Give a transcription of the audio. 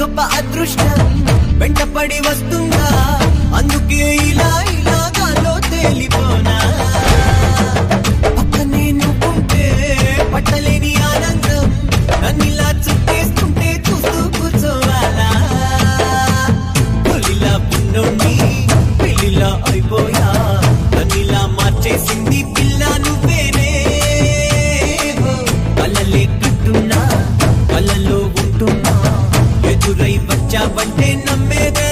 గొప్ప అదృష్టం వెంటపడి వస్తుందా? అందుకే ఇలా ఇలాగాలో తేలిపోనా? పక్కనే నువ్వుంటే గురై వచ్చావంటే నమ్మేదే